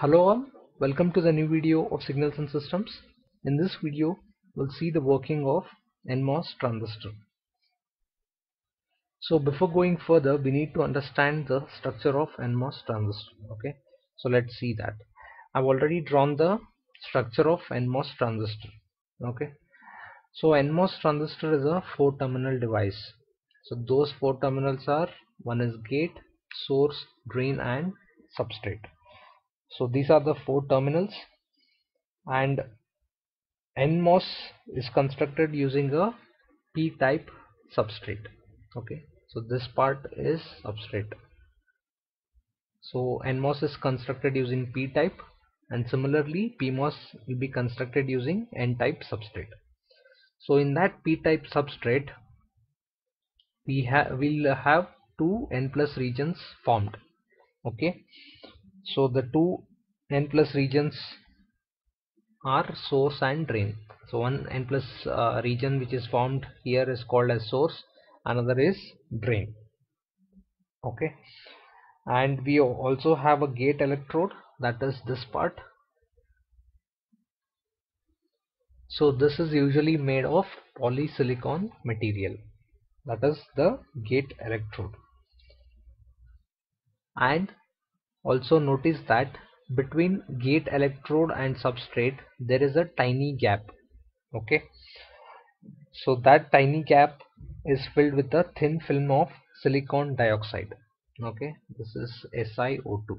Hello all, welcome to the new video of Signals and Systems. In this video, we'll see the working of NMOS transistor. So before going further, we need to understand the structure of NMOS transistor. Okay, so let's see that. I've already drawn the structure of NMOS transistor. Okay, so NMOS transistor is a four-terminal device. So those four terminals are one is gate, source, drain, and substrate so these are the four terminals. And NMOS is constructed using a p-type substrate. Okay. So this part is substrate. So NMOS is constructed using p-type. And similarly PMOS will be constructed using n-type substrate. So in that p-type substrate we have will have two n plus regions formed. Okay so the two n plus regions are source and drain. So one n plus uh, region which is formed here is called as source another is drain. Okay. And we also have a gate electrode that is this part. So this is usually made of polysilicon material that is the gate electrode. And also notice that between gate electrode and substrate there is a tiny gap okay? So that tiny gap is filled with a thin film of silicon dioxide okay? This is SiO2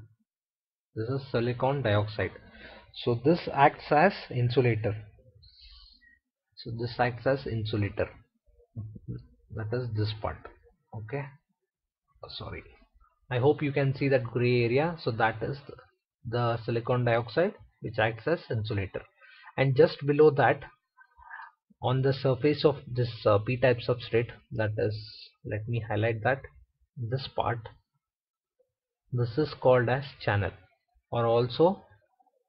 this is silicon dioxide. So this acts as insulator. So this acts as insulator. That is this part okay? Sorry I hope you can see that gray area. So that is the, silicon dioxide which acts as insulator. And just below that on the surface of this uh, p-type substrate that is let me highlight that this part this is called as channel. Or also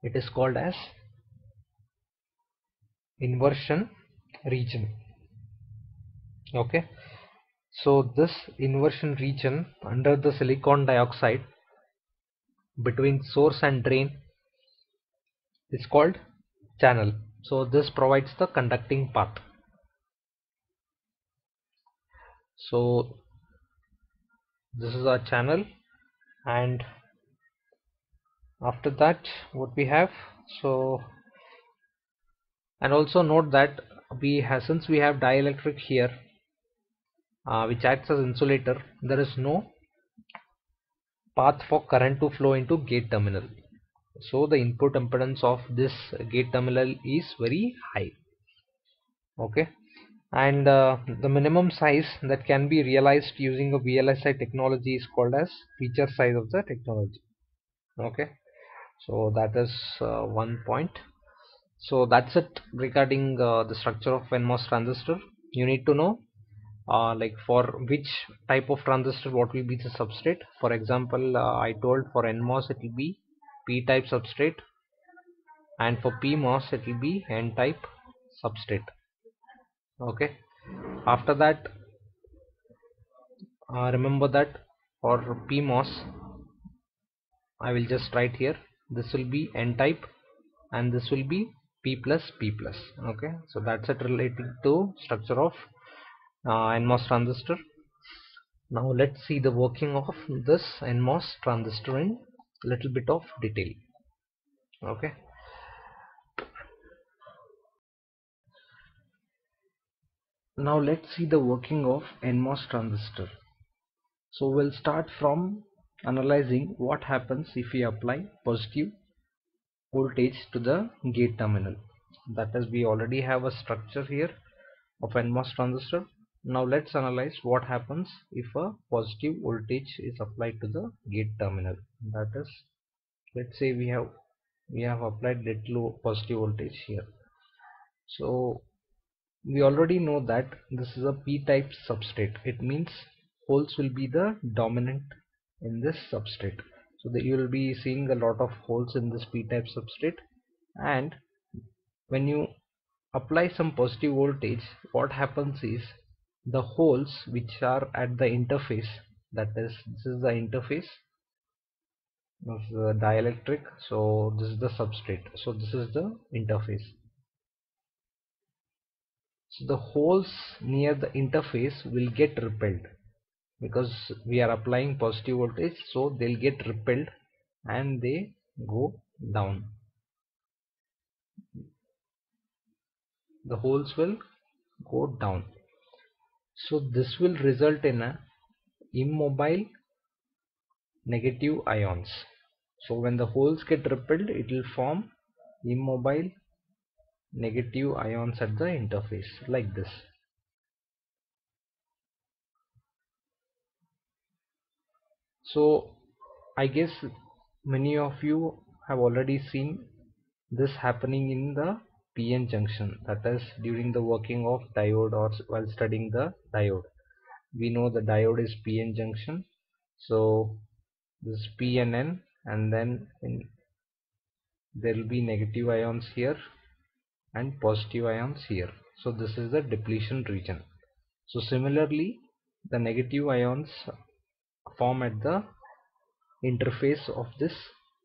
it is called as inversion region. Okay so this inversion region under the silicon dioxide between source and drain is called channel. So this provides the conducting path. So this is our channel and after that what we have so and also note that we have since we have dielectric here uh, which acts as insulator there is no path for current to flow into gate terminal. So the input impedance of this gate terminal is very high. Okay? And uh, the minimum size that can be realized using a VLSI technology is called as feature size of the technology. Okay? So that is uh, one point. So that's it regarding uh, the structure of NMOS transistor. You need to know uh, like for which type of transistor what will be the substrate? For example uh, I told for NMOS it will be p-type substrate. And for PMOS it will be n-type substrate. Okay. After that uh, remember that for PMOS I will just write here this will be n-type and this will be p plus p plus. Okay. So that's it relating to structure of uh, NMOS transistor. Now let's see the working of this NMOS transistor in little bit of detail. Okay. Now let's see the working of NMOS transistor. So we'll start from analyzing what happens if we apply positive voltage to the gate terminal. That is we already have a structure here of NMOS transistor now let's analyze what happens if a positive voltage is applied to the gate terminal. That is let's say we have we have applied little positive voltage here. So we already know that this is a p-type substrate. It means holes will be the dominant in this substrate. So that you will be seeing a lot of holes in this p-type substrate. And when you apply some positive voltage what happens is the holes which are at the interface that is this is the interface is the dielectric so this is the substrate so this is the interface. So the holes near the interface will get repelled because we are applying positive voltage so they'll get repelled and they go down. The holes will go down so this will result in a immobile negative ions. So when the holes get repelled it will form immobile negative ions at the interface like this. So I guess many of you have already seen this happening in the PN junction that is during the working of diode or while studying the diode. We know the diode is PN junction so this P and and then there will be negative ions here and positive ions here. So this is the depletion region. So similarly the negative ions form at the interface of this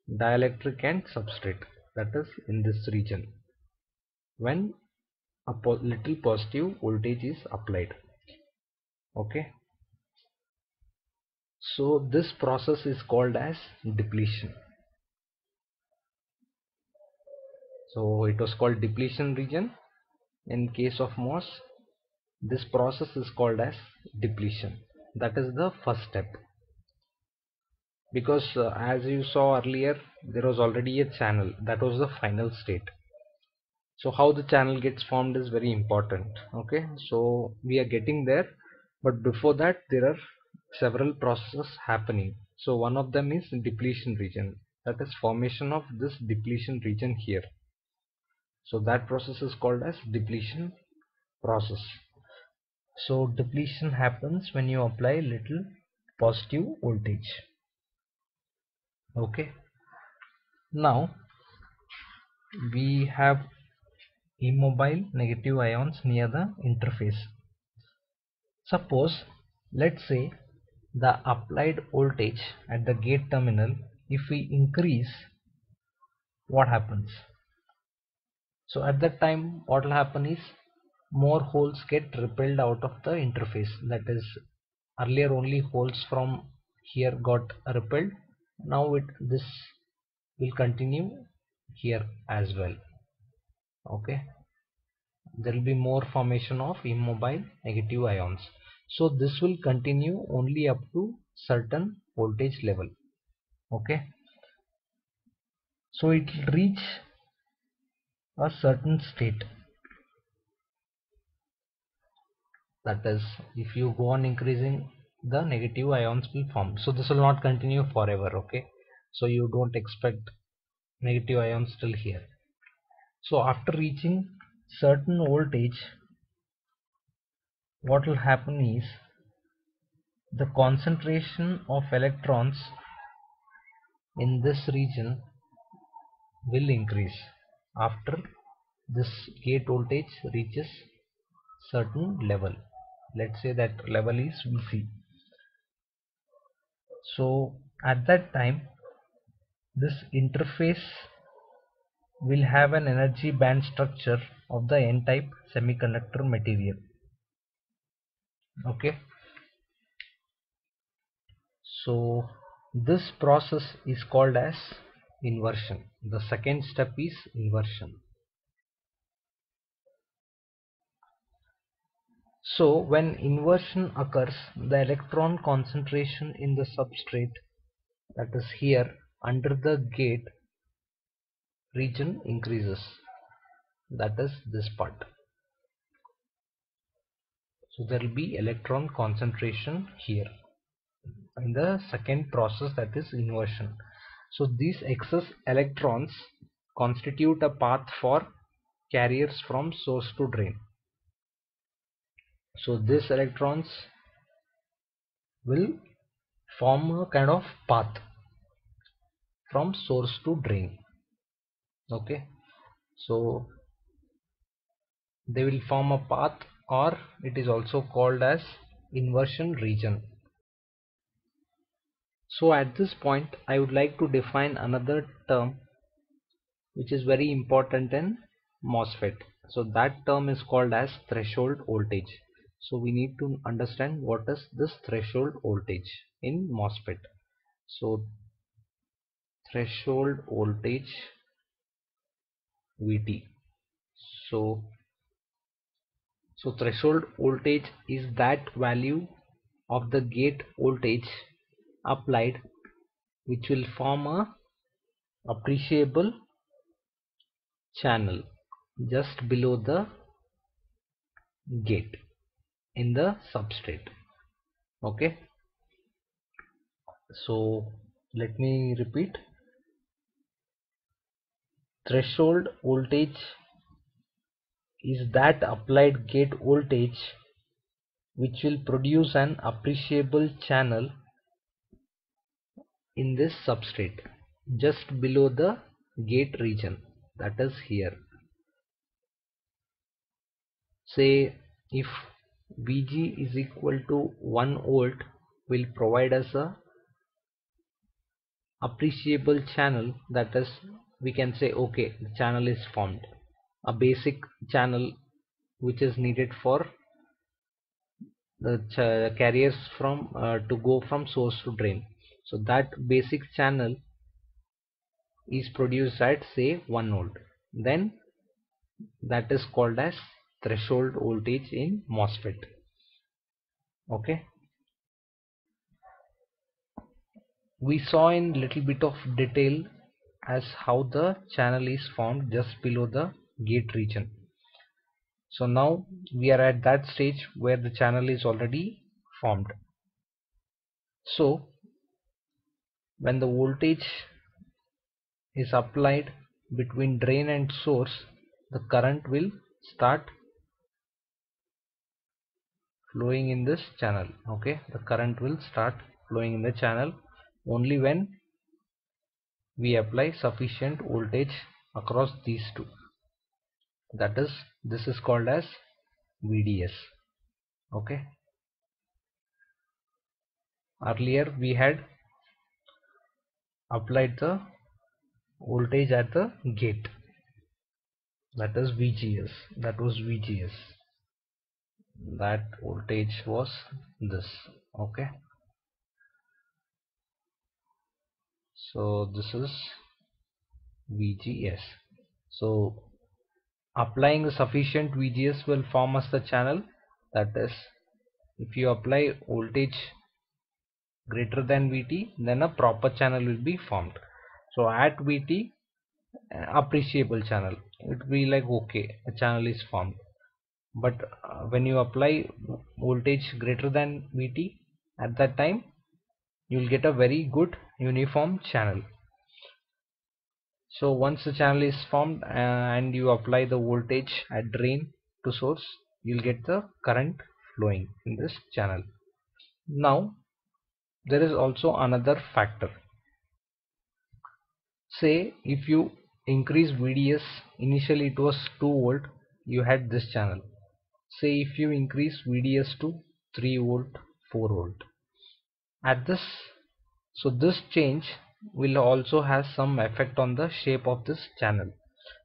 dielectric and substrate that is in this region when a po little positive voltage is applied. Okay. So this process is called as depletion. So it was called depletion region. In case of MOS this process is called as depletion. That is the first step. Because uh, as you saw earlier there was already a channel. That was the final state so how the channel gets formed is very important okay? So we are getting there but before that there are several processes happening. So one of them is depletion region. That is formation of this depletion region here. So that process is called as depletion process. So depletion happens when you apply little positive voltage okay? Now we have immobile negative ions near the interface. Suppose let's say the applied voltage at the gate terminal if we increase what happens? So at that time what will happen is more holes get repelled out of the interface. That is earlier only holes from here got repelled. Now it this will continue here as well okay. There will be more formation of immobile negative ions. So this will continue only up to certain voltage level. Okay. So it will reach a certain state. That is if you go on increasing the negative ions will form. So this will not continue forever. Okay. So you don't expect negative ions still here so after reaching certain voltage what will happen is the concentration of electrons in this region will increase after this gate voltage reaches certain level. Let's say that level is VC so at that time this interface will have an energy band structure of the n-type semiconductor material. Okay. So this process is called as inversion. The second step is inversion. So when inversion occurs the electron concentration in the substrate that is here under the gate region increases. That is this part. So there will be electron concentration here. In the second process that is inversion. So these excess electrons constitute a path for carriers from source to drain. So these electrons will form a kind of path from source to drain okay. So they will form a path or it is also called as inversion region. So at this point I would like to define another term which is very important in MOSFET. So that term is called as threshold voltage. So we need to understand what is this threshold voltage in MOSFET. So threshold voltage VT so so threshold voltage is that value of the gate voltage applied which will form a appreciable channel just below the gate in the substrate. Okay? So let me repeat threshold voltage is that applied gate voltage which will produce an appreciable channel in this substrate just below the gate region that is here. Say if Vg is equal to 1 volt will provide us a appreciable channel that is we can say okay the channel is formed. A basic channel which is needed for the carriers from uh, to go from source to drain. So that basic channel is produced at say 1 volt. Then that is called as threshold voltage in MOSFET. Okay? We saw in little bit of detail as how the channel is formed just below the gate region. So now we are at that stage where the channel is already formed. So when the voltage is applied between drain and source the current will start flowing in this channel okay? The current will start flowing in the channel only when we apply sufficient voltage across these two. That is this is called as VDS okay? Earlier we had applied the voltage at the gate. That is VGS that was VGS that voltage was this okay so this is VGS so applying a sufficient VGS will form us the channel. That is if you apply voltage greater than VT then a proper channel will be formed. So at VT appreciable channel. It will be like okay a channel is formed. But uh, when you apply voltage greater than VT at that time you will get a very good uniform channel. So once the channel is formed uh, and you apply the voltage at drain to source you'll get the current flowing in this channel. Now there is also another factor. Say if you increase VDS initially it was 2 volt you had this channel. Say if you increase VDS to 3 volt 4 volt at this so this change will also has some effect on the shape of this channel.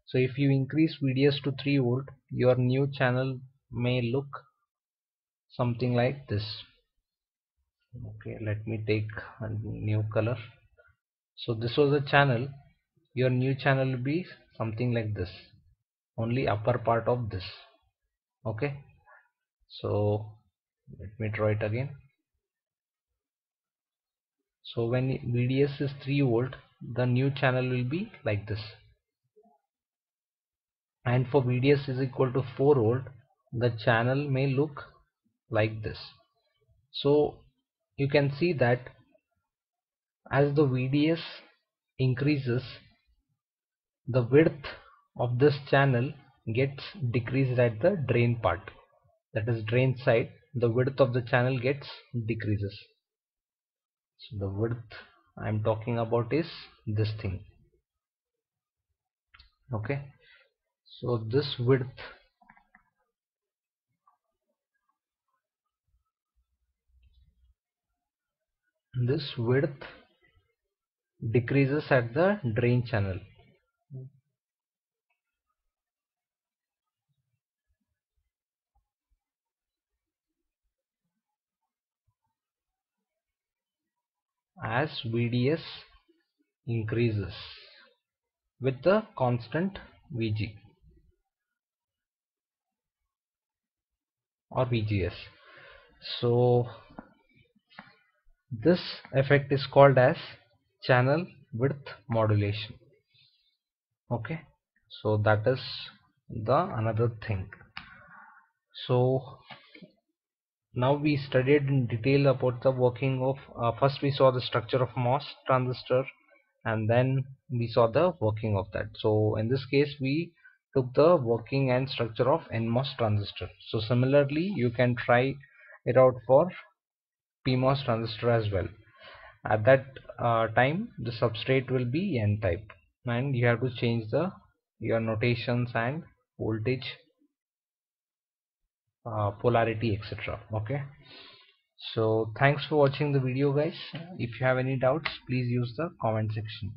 So if you increase VDS to 3 volt your new channel may look something like this. Okay let me take a new color. So this was a channel. Your new channel will be something like this. Only upper part of this. Okay. So let me draw it again so when VDS is 3 volt the new channel will be like this. And for VDS is equal to 4 volt the channel may look like this. So you can see that as the VDS increases the width of this channel gets decreased at the drain part. That is drain side the width of the channel gets decreases so the width I am talking about is this thing. Okay? So this width this width decreases at the drain channel as VDS increases with the constant VG or VGS so this effect is called as channel width modulation. Okay? So that is the another thing. So now we studied in detail about the working of uh, first we saw the structure of MOS transistor and then we saw the working of that. So in this case we took the working and structure of NMOS transistor. So similarly you can try it out for PMOS transistor as well. At that uh, time the substrate will be N type and you have to change the your notations and voltage uh, polarity etc okay? So thanks for watching the video guys. If you have any doubts please use the comment section